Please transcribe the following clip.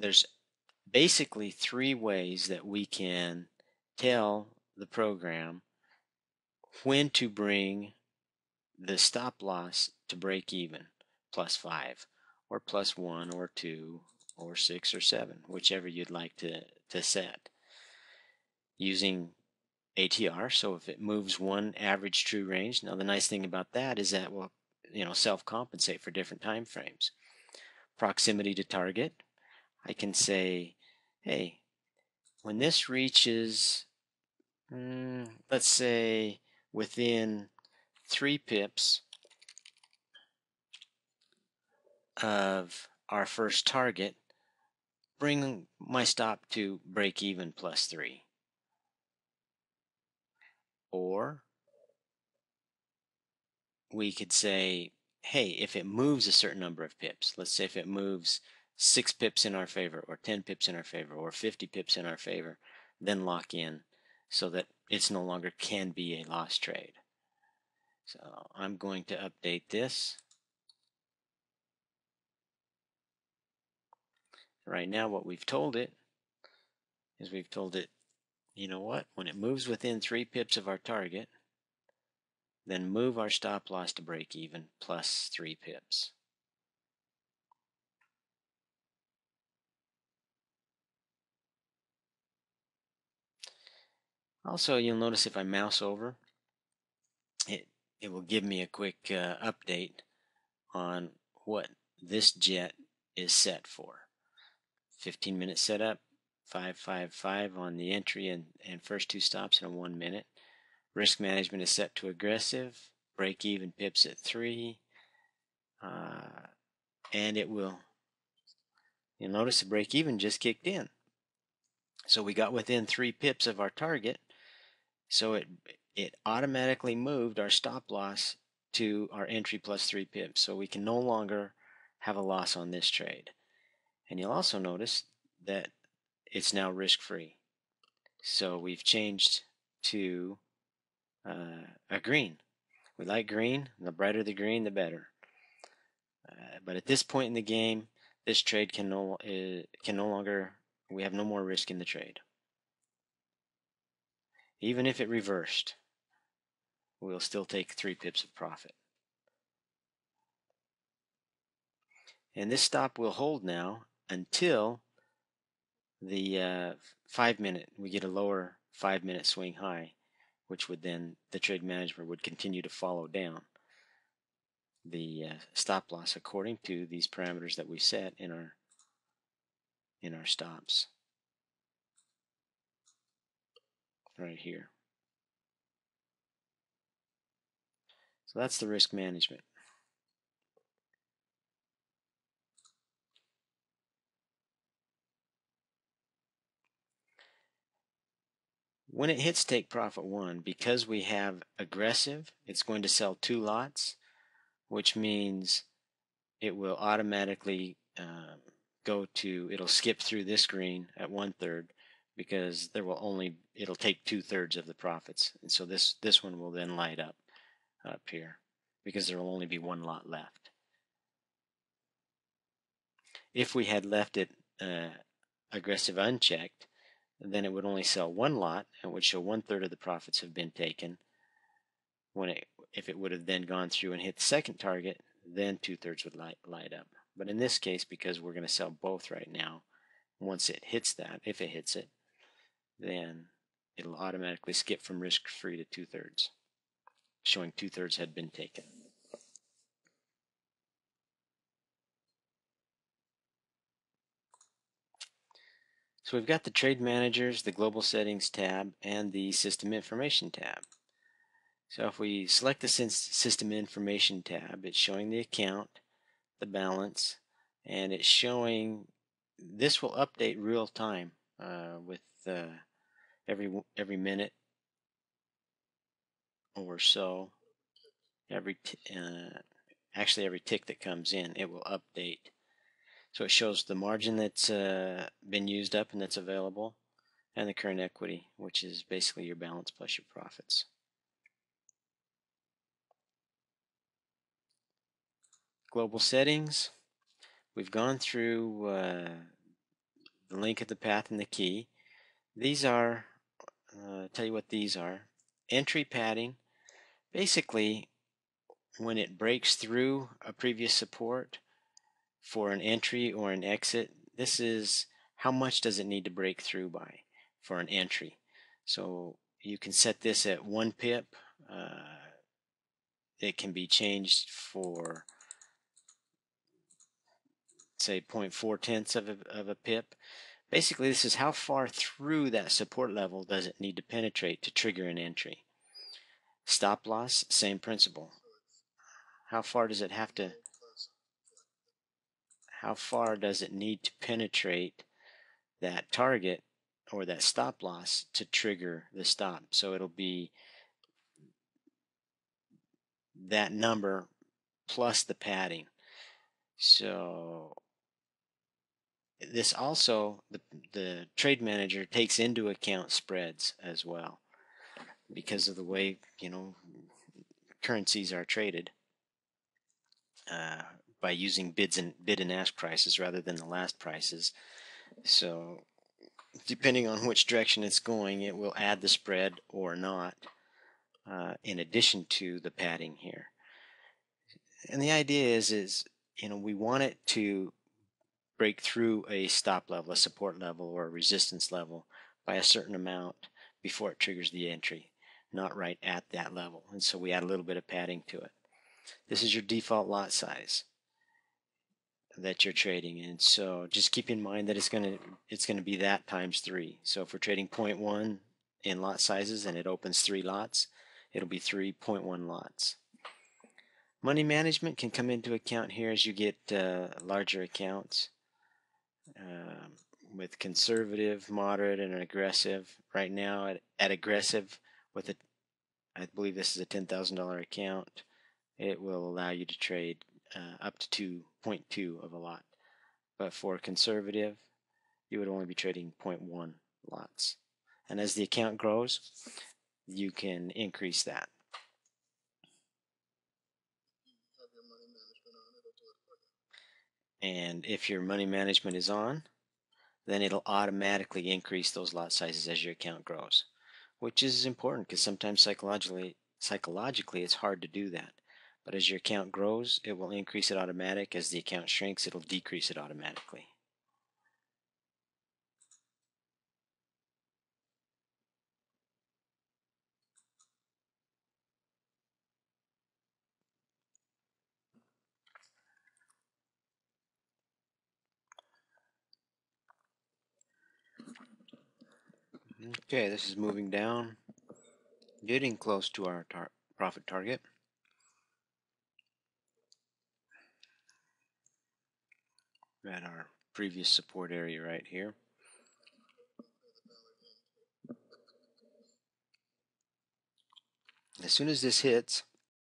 there's basically three ways that we can tell the program when to bring the stop loss to break even plus 5 or plus 1 or 2 or 6 or 7 whichever you'd like to, to set. Using ATR so if it moves one average true range now the nice thing about that is that will you know self-compensate for different time frames. Proximity to target I can say hey when this reaches mm, let's say within three pips of our first target, bring my stop to break even plus three. Or we could say, hey, if it moves a certain number of pips, let's say if it moves six pips in our favor, or 10 pips in our favor, or 50 pips in our favor, then lock in so that it's no longer can be a loss trade. So I'm going to update this. Right now what we've told it is we've told it, you know what, when it moves within three pips of our target, then move our stop loss to break even plus three pips. Also, you'll notice if I mouse over, it, it will give me a quick uh, update on what this jet is set for. 15 minute setup, 555 on the entry and, and first two stops in a one minute. Risk management is set to aggressive, break even pips at 3, uh, and it will, you'll notice the break even just kicked in. So we got within 3 pips of our target so it it automatically moved our stop loss to our entry plus 3 pips. So we can no longer have a loss on this trade. And you'll also notice that it's now risk-free. So we've changed to uh, a green. We like green. The brighter the green, the better. Uh, but at this point in the game, this trade can no, uh, can no longer, we have no more risk in the trade. Even if it reversed, we'll still take three pips of profit. And this stop will hold now until the uh, five minute, we get a lower five minute swing high, which would then, the trade manager would continue to follow down the uh, stop loss according to these parameters that we set in our in our stops. Right here. So that's the risk management. When it hits take profit one, because we have aggressive, it's going to sell two lots, which means it will automatically um, go to, it'll skip through this green at one third because there will only it'll take two-thirds of the profits. And so this this one will then light up up here because there will only be one lot left. If we had left it uh, aggressive unchecked then it would only sell one lot and would show one-third of the profits have been taken. When it if it would have then gone through and hit the second target then two-thirds would light, light up. But in this case because we're going to sell both right now once it hits that if it hits it then it'll automatically skip from risk-free to two-thirds, showing two-thirds had been taken. So we've got the trade managers, the global settings tab, and the system information tab. So if we select the system information tab, it's showing the account, the balance, and it's showing, this will update real time uh, with uh, every every minute or so. Every uh, actually every tick that comes in, it will update. So it shows the margin that's uh, been used up and that's available, and the current equity, which is basically your balance plus your profits. Global settings. We've gone through uh, the link of the path and the key. These are, uh, tell you what these are. Entry padding. Basically, when it breaks through a previous support for an entry or an exit, this is how much does it need to break through by for an entry. So you can set this at one pip. Uh, it can be changed for say 0.4 tenths of a, of a pip. Basically, this is how far through that support level does it need to penetrate to trigger an entry. Stop loss, same principle. How far does it have to, how far does it need to penetrate that target or that stop loss to trigger the stop? So it'll be that number plus the padding. So this also the the trade manager takes into account spreads as well because of the way you know currencies are traded uh, by using bids and bid and ask prices rather than the last prices. So depending on which direction it's going it will add the spread or not uh, in addition to the padding here. And the idea is is you know we want it to break through a stop level, a support level, or a resistance level by a certain amount before it triggers the entry, not right at that level. And so we add a little bit of padding to it. This is your default lot size that you're trading in. So just keep in mind that it's going to it's going to be that times 3. So if we're trading 0.1 in lot sizes and it opens 3 lots, it'll be 3.1 lots. Money management can come into account here as you get uh, larger accounts um, with conservative, moderate, and aggressive. Right now, at, at aggressive, with a, I believe this is a ten thousand dollar account, it will allow you to trade uh, up to 2.2 of a lot. But for conservative, you would only be trading 0.1 lots. And as the account grows, you can increase that. And if your money management is on, then it'll automatically increase those lot sizes as your account grows, which is important because sometimes psychologically, psychologically it's hard to do that. But as your account grows, it will increase it automatic. As the account shrinks, it'll decrease it automatically. Okay, this is moving down, getting close to our tar profit target. At our previous support area right here. As soon as this hits,